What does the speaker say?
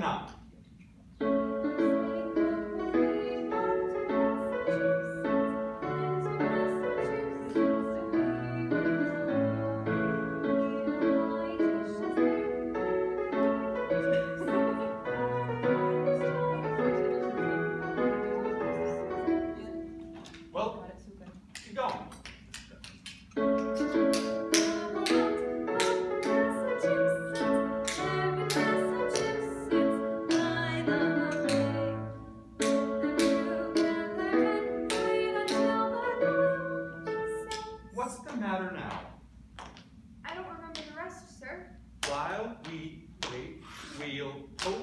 now? What's the matter now? I don't remember the rest, sir. While we wait, we'll post